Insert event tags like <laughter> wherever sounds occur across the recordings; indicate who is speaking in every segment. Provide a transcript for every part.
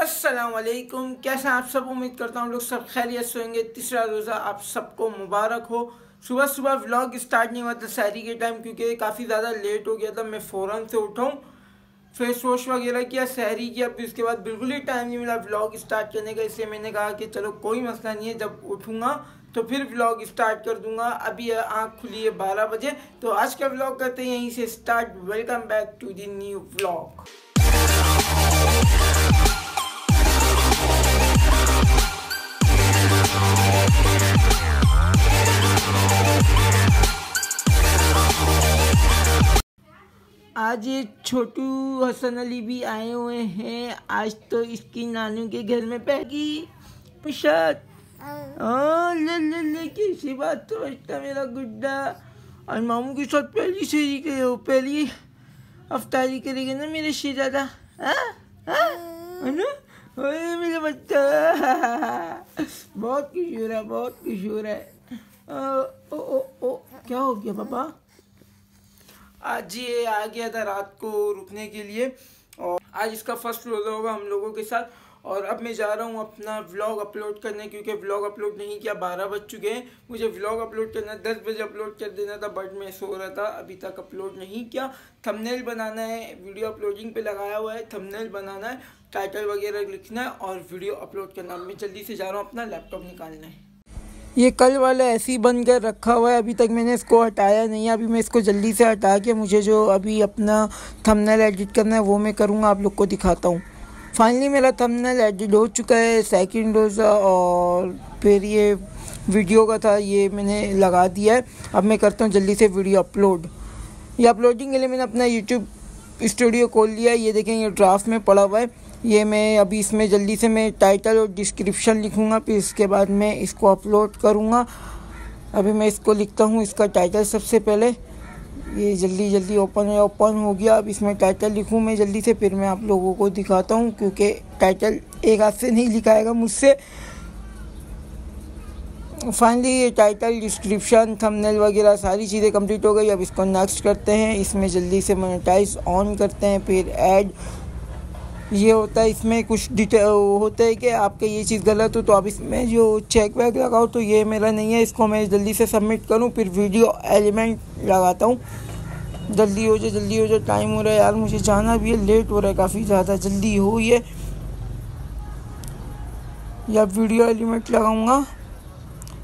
Speaker 1: अस्सलाम वालेकुम कैसे आप सब? उम्मीद करता हूँ लोग सब खैरियत से होंगे। तीसरा रोज़ा आप सबको मुबारक हो। सुबह सुबह व्लॉग स्टार्ट नहीं हुआ था शहरी के टाइम क्योंकि काफ़ी ज़्यादा लेट हो गया था। मैं फ़ौरन से उठाऊँ फेस वॉश वगैरह किया शहरी किया। फिर उसके बाद बिल्कुल ही टाइम नहीं मिला व्लॉग स्टार्ट करने का। इसलिए मैंने कहा कि चलो कोई मसला नहीं है, जब उठूँगा तो फिर व्लॉग स्टार्ट कर दूँगा। अभी आँख खुली है बारह बजे तो आज का व्लॉग करते हैं यहीं से start welcome back to the new vlog आज ये छोटू हसन अली भी आए हुए हैं। आज तो इसकी नानू के घर में पैगी प्रसाद ले ले ले कैसी बात तो बचता मेरा गुड्डा। और मामू के साथ पहली शेरी करे हो पहली अफ्तारी करेंगे ना मेरे शेजादा। है ना? ओए, मेरा बच्चा। बहुत खुश हो रहा है बहुत खुश हो। रहा है ओ ओ ओ, क्या हो गया पापा? आज ये आ गया था रात को रुकने के लिए और आज इसका फ़र्स्ट रोज़ा होगा हम लोगों के साथ। और अब मैं जा रहा हूँ अपना व्लॉग अपलोड करने क्योंकि व्लॉग अपलोड नहीं किया, बारह बज चुके हैं। मुझे व्लॉग अपलोड करना, दस बजे अपलोड कर देना था बट मैं सो रहा था, अभी तक अपलोड नहीं किया। थंबनेल बनाना है वीडियो अपलोडिंग पे लगाया हुआ है थंबनेल बनाना है टाइटल वगैरह लिखना है और वीडियो अपलोड करना मैं जल्दी से जा रहा हूँ अपना लैपटॉप निकालना। है ये कल वाला ऐसे ही बन कर रखा हुआ है, अभी तक मैंने इसको हटाया नहीं है। अभी मैं इसको जल्दी से हटा के मुझे जो अभी अपना थंबनेल एडिट करना है, वो मैं करूँगा, आप लोग को दिखाता हूँ। फाइनली मेरा थंबनेल एडिट हो चुका है सेकंड रोज़ा और फिर ये वीडियो का था, ये मैंने लगा दिया है। अब मैं करता हूँ जल्दी से वीडियो अपलोड ये अपलोडिंग के लिए मैंने अपना यूट्यूब स्टूडियो खोल लिया ये देखें, ये ड्राफ्ट में पड़ा हुआ है। ये मैं अभी इसमें जल्दी से मैं टाइटल और डिस्क्रिप्शन लिखूँगा, फिर इसके बाद मैं इसको अपलोड करूँगा। अभी मैं इसको लिखता हूँ, इसका टाइटल सबसे पहले। ये जल्दी जल्दी ओपन है ओपन हो गया। अब इसमें टाइटल लिखूँ मैं जल्दी से, फिर मैं आप लोगों को दिखाता हूँ, क्योंकि टाइटल एक हाथ से नहीं लिखाएगा मुझसे। फाइनली ये टाइटल डिस्क्रिप्शन थंबनेल वगैरह सारी चीज़ें कंप्लीट हो गई। अब इसको नेक्स्ट करते हैं। इसमें जल्दी से मोनेटाइज ऑन करते हैं, फिर ऐड ये होता है, इसमें कुछ डिटेल होता है कि आपके ये चीज़ गलत हो तो आप इसमें जो चेक वैक लगाओ तो ये मेरा नहीं है, इसको मैं जल्दी से सबमिट करूँ, फिर वीडियो एलिमेंट लगाता हूँ। जल्दी हो जाए, जल्दी हो जाए टाइम हो रहा है यार, मुझे जाना भी है लेट हो रहा है काफ़ी ज़्यादा, जल्दी हो ये। या वीडियो एलिमेंट लगाऊँगा।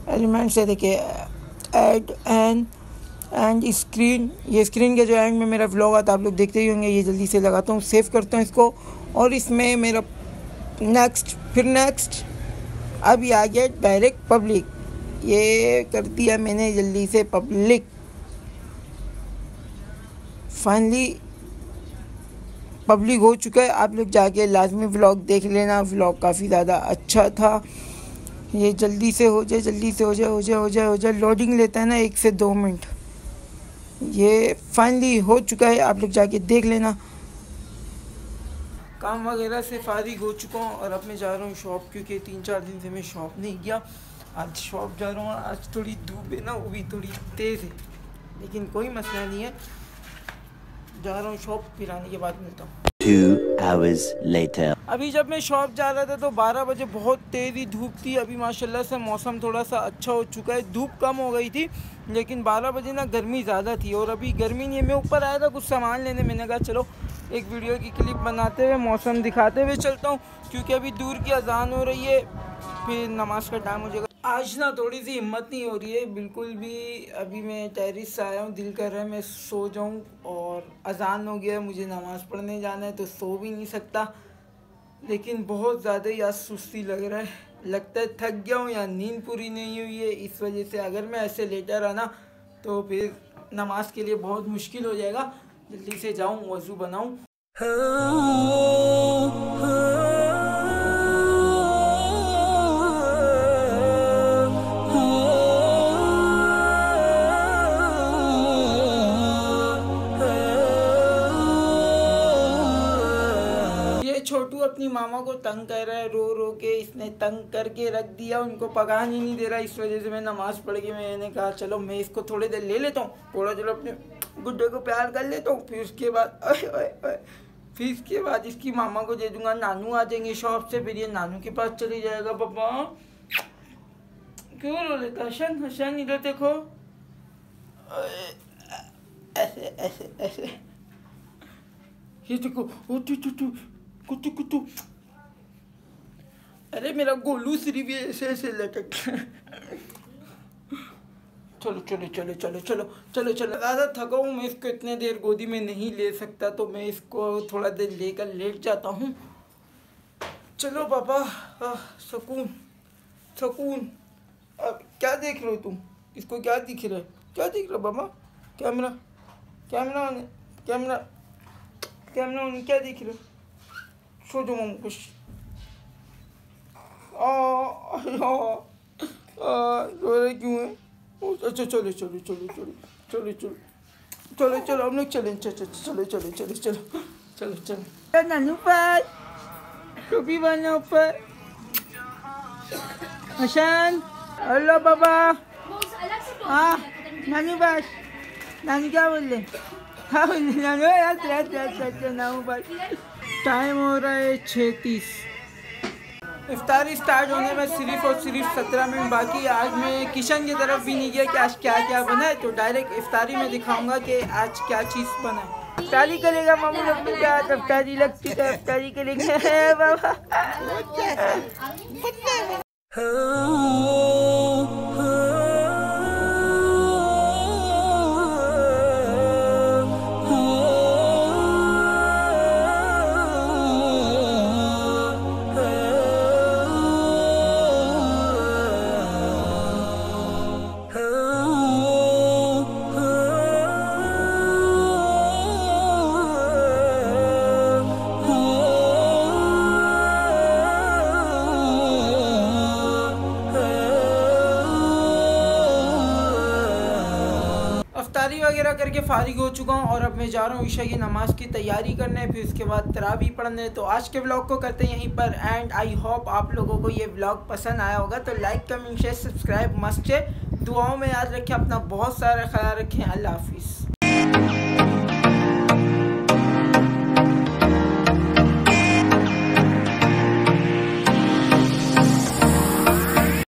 Speaker 1: एलिमेंट से देखिए ऐड एंड एंड स्क्रीन ये स्क्रीन के जो एंड में मेरा व्लॉग आता आप लोग देखते ही होंगे, ये जल्दी से लगाता हूँ सेव करता हूँ इसको। और इसमें मेरा नेक्स्ट फिर नेक्स्ट अभी आ गया डायरेक्ट पब्लिक ये कर दिया मैंने जल्दी से पब्लिक फाइनली पब्लिक हो चुका है। आप लोग जाके लाजमी व्लॉग देख लेना। व्लॉग काफ़ी ज़्यादा अच्छा था। ये जल्दी से हो जाए, जल्दी से हो जाए हो जाए हो जाए हो जाए। लोडिंग लेता है ना एक से दो मिनट। ये फाइनली हो चुका है, आप लोग जाके देख लेना। काम वगैरह से फारिग हो चुका हूँ और अब मैं जा रहा हूँ शॉप क्योंकि तीन चार दिन से मैं शॉप नहीं गया। आज शॉप जा रहा हूँ, आज थोड़ी धूप है ना, वो भी थोड़ी तेज़ है। लेकिन कोई मसला नहीं है। जा रहा हूँ शॉप फिर आने के बाद मिलता हूँ।
Speaker 2: Hours later.
Speaker 1: अभी जब मैं शॉप जा रहा था तो 12 बजे बहुत तेज़ी धूप थी। अभी माशाल्लाह से मौसम थोड़ा सा अच्छा हो चुका है। धूप कम हो गई थी, लेकिन 12 बजे ना गर्मी ज़्यादा थी और अभी गर्मी नहीं है। मैं ऊपर आया था, कुछ सामान लेने, मैंने कहा, चलो, एक वीडियो की क्लिप बनाते हुए, मौसम दिखाते हुए चलता हूँ, क्योंकि अभी दूर की अजान हो रही है, फिर नमाज़ का टाइम हो जाएगा। आज ना थोड़ी सी हिम्मत नहीं हो रही है। बिल्कुल भी अभी मैं टेरिस से आया हूँ, दिल कर रहा है मैं सो जाऊँ और अजान हो गया मुझे नमाज़ पढ़ने जाना है तो सो भी नहीं सकता। लेकिन बहुत ज़्यादा ही आज सुस्ती लग रहा है। लगता है थक गया हूँ या नींद पूरी नहीं हुई है। इस वजह से अगर मैं ऐसे लेटा रहा ना तो फिर नमाज़ के लिए बहुत मुश्किल हो जाएगा। जल्दी से जाऊँ, वज़ू बनाऊँ। छोटू अपनी मामा को तंग कर रहा है, रो रो के इसने तंग करके रख दिया, उनको पकान ही नहीं दे रहा, इस वजह से मैं नमाज़ पढ़ के मैंने कहा, चलो, मैं इसको थोड़ी देर ले लेता हूँ, थोड़ा चलो अपने गुड्डे को प्यार कर लेता हूँ, फिर उसके बाद <laughs> फिर इसके बाद इसकी मामा को दे दूँगा, नानू आ जाएँगे शॉप से, फिर ये नानू के पास चली जाएगा, पापा। क्यों रो लेता? हसन हसन इधर देखो। ऐसे ऐसे ऐसे। ये देखो ओ टू टू टू कुतू कुतू अरे मेरा गोलू सिर्फ़ ऐसे ऐसे लटक चलो चलो चलो चलो चलो चलो चलो ज़्यादा थका हूँ मैं इसको इतने देर गोदी में नहीं ले सकता तो मैं इसको थोड़ा देर लेकर लेट जाता हूँ चलो पापा सुकून सुकून अब क्या देख रहे हो तुम इसको क्या दिख रहा है क्या दिख रहा पापा कैमरा कैमरा कैमरा कैमरा क्या दिख रहा है सो जो मम कुछ रो रहे क्यों है अच्छा चलो चलो चलो चलो चलो चलो चलो चलो हम लोग चले चलो चलो चलो चलो चलो चलो चलो नानू पर टोपी बना ऊपर हसन हेलो बाबा हाँ नानी बस नानी क्या बोल रहे हाँ बोल रहे नानू अच्छा नानू बस टाइम हो रहा है छत्तीस। इफ्तारी स्टार्ट होने में सिर्फ़ और सिर्फ़ सत्रह मिनट बाकी आज मैं किचन की तरफ़ भी नहीं गया कि आज क्या क्या बना है तो डायरेक्ट इफ्तारी में दिखाऊँगा कि आज क्या चीज़ बना है। इफ्तारी करेगा मम्मी लोग भी क्या इफ्तारी लगती <laughs> है इफ्तारी करेंगे बाबा। अफ्तारी वगैरह करके फारिग हो चुका हूँ और अब मैं जा रहा हूँ ईशा की नमाज़ की तैयारी करने, फिर उसके बाद तरावी पढ़ने। तो आज के ब्लॉग को करते हैं यहीं पर एंड आई होप आप लोगों को ये ब्लॉग पसंद आया होगा। तो like comment share subscribe must है दुआओं में याद रखें, अपना बहुत सारा ख्याल रखें। अल्लाह हाफिज़।